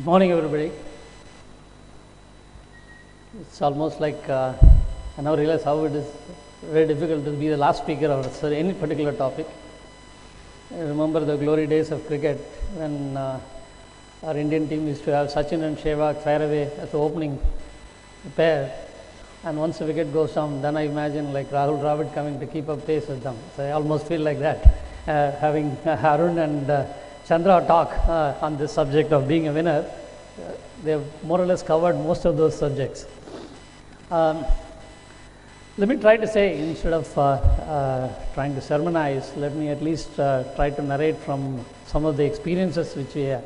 Good morning, everybody. It's almost like uh, I now realize how it is very difficult to be the last speaker on any particular topic. I remember the glory days of cricket when uh, our Indian team used to have Sachin and Sehwag fire away as the opening pair. And once the wicket goes down, then I imagine like Rahul Dravid coming to keep up pace with them. So I almost feel like that, uh, having Arun and uh, Chandra talk uh, on this subject of being a winner. Uh, they have more or less covered most of those subjects. Um, let me try to say, instead of uh, uh, trying to sermonize, let me at least uh, try to narrate from some of the experiences which we, uh,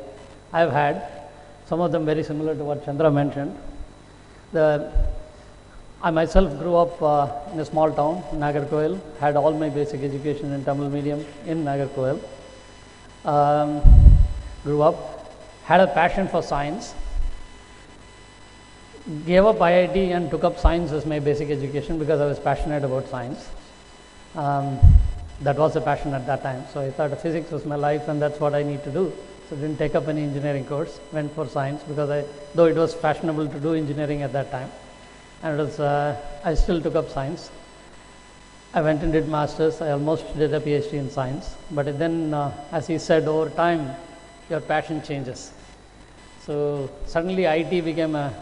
I've had, some of them very similar to what Chandra mentioned. The, I myself grew up in a small town, Nagercoil, had all my basic education in Tamil medium in Nagercoil. Um, grew up, had a passion for science, gave up IIT and took up science as my basic education because I was passionate about science. Um, that was a passion at that time. So I thought physics was my life and that's what I need to do. So didn't take up any engineering course, went for science because I, though it was fashionable to do engineering at that time, and it was, uh, I still took up science. I went and did masters. I almost did a PhD in science, but then, uh, as he said, over time, your passion changes. So suddenly, IT became a,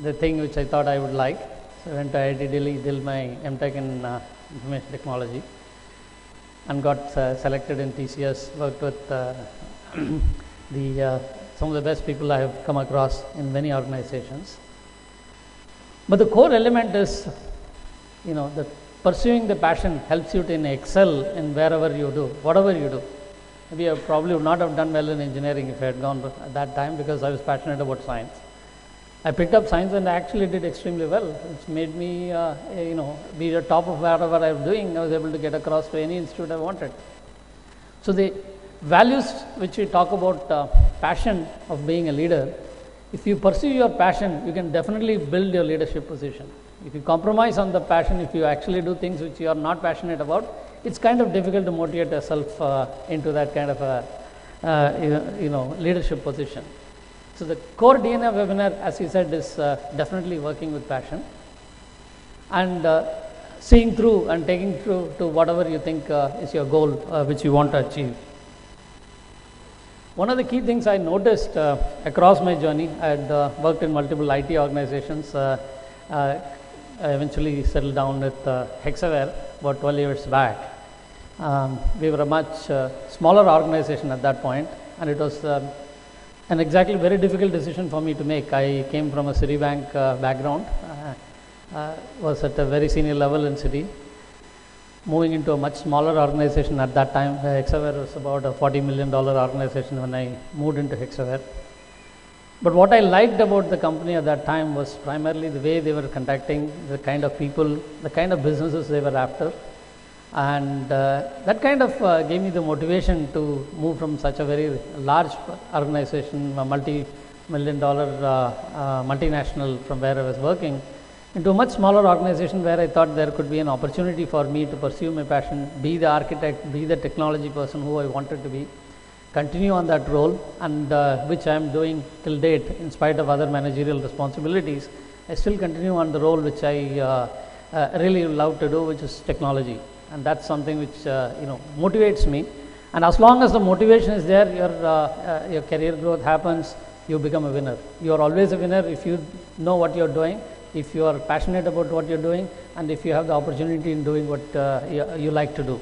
the thing which I thought I would like. So I went to IIT Delhi, did my MTech in uh, information technology, and got uh, selected in TCS. Worked with uh, the uh, some of the best people I have come across in many organizations. But the core element is, you know, the pursuing the passion helps you to excel in wherever you do, whatever you do. Maybe I probably would not have done well in engineering if I had gone at that time because I was passionate about science. I picked up science and I actually did extremely well, which made me, uh, you know, be the top of whatever I was doing. I was able to get across to any institute I wanted. So the values which we talk about uh, passion of being a leader, if you pursue your passion, you can definitely build your leadership position. If you compromise on the passion, if you actually do things which you are not passionate about, it's kind of difficult to motivate yourself uh, into that kind of a uh, you know leadership position. So the core DNA of winner, as you said, is uh, definitely working with passion and uh, seeing through and taking through to whatever you think uh, is your goal, uh, which you want to achieve. One of the key things I noticed across my journey, I had worked in multiple IT organizations. Uh, I eventually settled down with uh, Hexaware about 12 years back. Um, we were a much uh, smaller organization at that point, and it was um, an exactly very difficult decision for me to make. I came from a Citibank uh, background, uh, was at a very senior level in Citi, moving into a much smaller organization at that time. Uh, Hexaware was about a $40 million organization when I moved into Hexaware. But what I liked about the company at that time was primarily the way they were conducting, the kind of people, the kind of businesses they were after. And uh, that kind of uh, gave me the motivation to move from such a very large organization, a multi million dollar uh, multinational from where I was working, into a much smaller organization where I thought there could be an opportunity for me to pursue my passion, be the architect, be the technology person who I wanted to be, continue on that role, and uh, which I am doing till date in spite of other managerial responsibilities. I still continue on the role which I uh, uh, really love to do, which is technology, and that's something which you know motivates me. And as long as the motivation is there, your your career growth happens. You become a winner. You are always a winner if you know what you are doing if you are passionate about what you are doing and if you have the opportunity in doing what uh, you, you, like to do.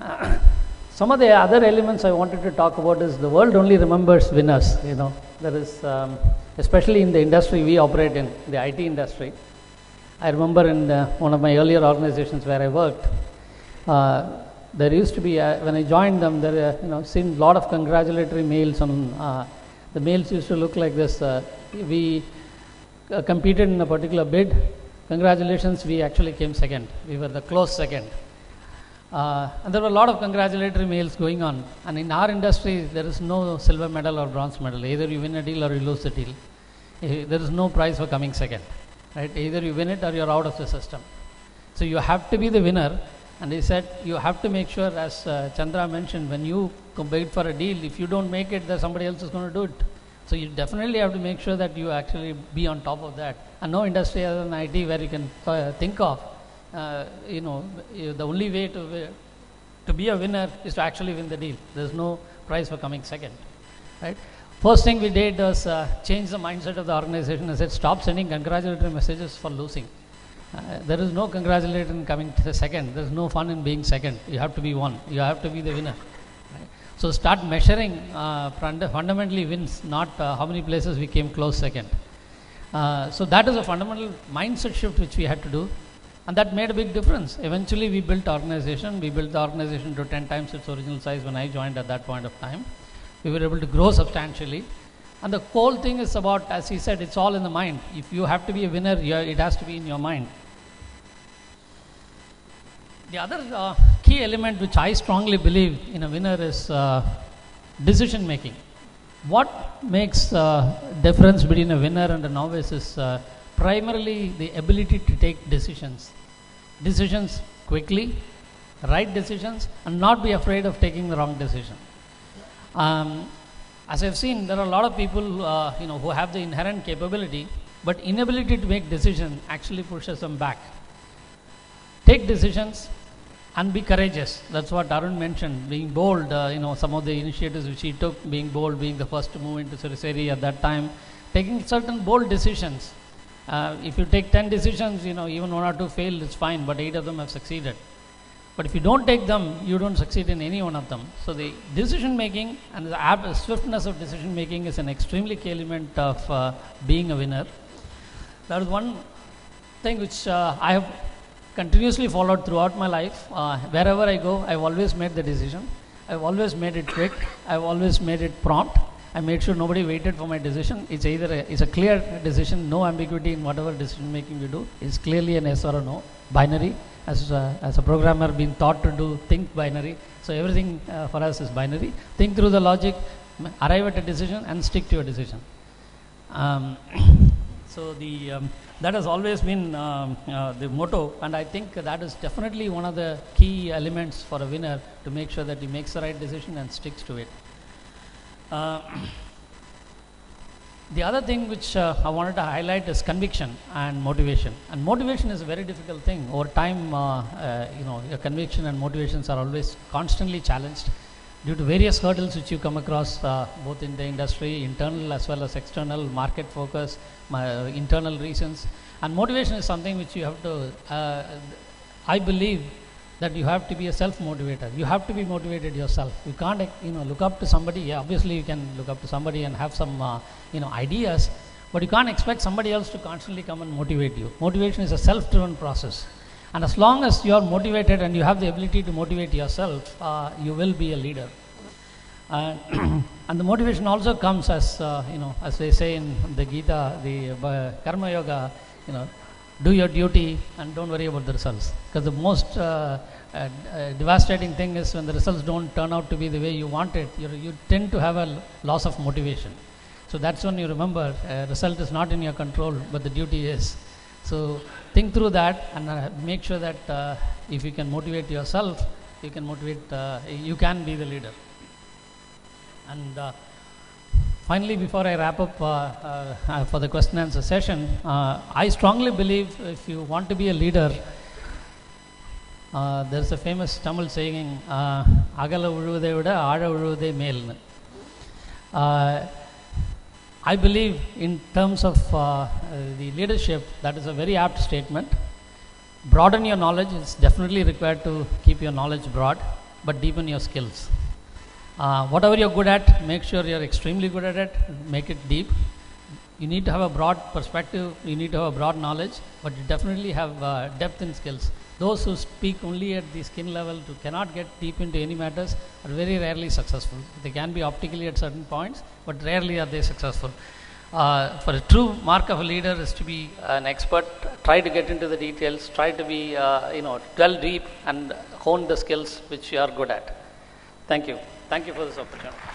Uh, some of the other elements I wanted to talk about is the world only remembers winners, you know, there is, um, especially in the industry we operate in, the IT industry. I remember in the, one of my earlier organizations where I worked, uh, there used to be, when I joined them, there, you know, seen a lot of congratulatory mails on, the mails used to look like this, we uh, competed in a particular bid. Congratulations, we actually came second. We were the close second. Uh, and there were a lot of congratulatory mails going on. And in our industry, there is no silver medal or bronze medal. Either you win a deal or you lose the deal. There is no prize for coming second. Right? Either you win it or you're out of the system. So you have to be the winner. And he said you have to make sure, as uh, Chandra mentioned, when you compete for a deal, if you don't make it, then somebody else is going to do it. So you definitely have to make sure that you actually be on top of that. And no industry other than IT where you can uh, think of, uh, you know, the only way to to be a winner is to actually win the deal. There's no prize for coming second, right? First thing we did was uh, change the mindset of the organization and said, stop sending congratulatory messages for losing. Uh, there is no congratulating in coming to the second. There is no fun in being second. You have to be one. You have to be the winner. Right? So start measuring uh, fundamentally wins, not uh, how many places we came close second. Uh, so that is a fundamental mindset shift which we had to do, and that made a big difference. Eventually, we built organization. We built the organization to 10 times its original size when I joined at that point of time. We were able to grow substantially. And the whole thing is about, as he said, it's all in the mind. If you have to be a winner, it has to be in your mind. The other uh, key element which I strongly believe in a winner is uh, decision making. What makes uh, difference between a winner and a novice is uh, primarily the ability to take decisions. Decisions quickly, right decisions, and not be afraid of taking the wrong decision. Um, as I've seen, there are a lot of people, uh, you know, who have the inherent capability, but inability to make decision actually pushes them back. Take decisions and be courageous. That's what Arun mentioned. Being bold, uh, you know, some of the initiatives which he took, being bold, being the first to move into Siruseri at that time, taking certain bold decisions. Uh, if you take 10 decisions, you know, even one or two fail, it's fine, but eight of them have succeeded. But if you don't take them, you don't succeed in any one of them. So the decision making and the swiftness of decision making is an extremely key element of uh, being a winner. That is one thing which uh, I have continuously followed throughout my life. Uh, wherever I go, I've always made the decision. I've always made it quick. I've always made it prompt. I made sure nobody waited for my decision. It's either a, it's a clear decision, no ambiguity in whatever decision making you do. It's clearly an yes or a no, binary. As a, as a programmer, being taught to do think binary. So everything uh, for us is binary. Think through the logic, arrive at a decision, and stick to your decision. Um, so the um, that has always been um, uh, the motto, and I think that is definitely one of the key elements for a winner to make sure that he makes the right decision and sticks to it. Uh, the other thing which uh, I wanted to highlight is conviction and motivation. And motivation is a very difficult thing. Over time, uh, uh, you know, your conviction and motivations are always constantly challenged due to various hurdles which you come across uh, both in the industry, internal as well as external, market focus, internal reasons. And motivation is something which you have to, uh, I believe that you have to be a self-motivator. You have to be motivated yourself. You can't, you know, look up to somebody. Yeah, obviously you can look up to somebody and have some, uh, you know, ideas, but you can't expect somebody else to constantly come and motivate you. Motivation is a self-driven process. And as long as you are motivated and you have the ability to motivate yourself, uh, you will be a leader. Uh, and the motivation also comes as, uh, you know, as they say in the Gita, the uh, Karma Yoga, you know, do your duty and don't worry about the results. Because the most uh, uh, uh, devastating thing is when the results don't turn out to be the way you want it, you tend to have a loss of motivation. So that's when you remember, uh, result is not in your control, but the duty is. So think through that and uh, make sure that uh, if you can motivate yourself, you can motivate, you can be the leader. And Finally, before I wrap up uh, uh, uh, for the question and answer session, uh, I strongly believe if you want to be a leader, there's a famous Tamil saying, Agala Uruvade Vida, Ada Uruvade mail." I believe in terms of uh, the leadership, that is a very apt statement. Broaden your knowledge, it's definitely required to keep your knowledge broad, but deepen your skills. Uh, whatever you're good at, make sure you're extremely good at it, make it deep. You need to have a broad perspective, you need to have a broad knowledge, but you definitely have uh, depth in skills. Those who speak only at the skin level to cannot get deep into any matters are very rarely successful. They can be optically at certain points, but rarely are they successful. Uh, for a true mark of a leader is to be an expert. Try to get into the details. Try to be, uh, you know, dwell deep and hone the skills which you are good at. Thank you. Thank you for this opportunity.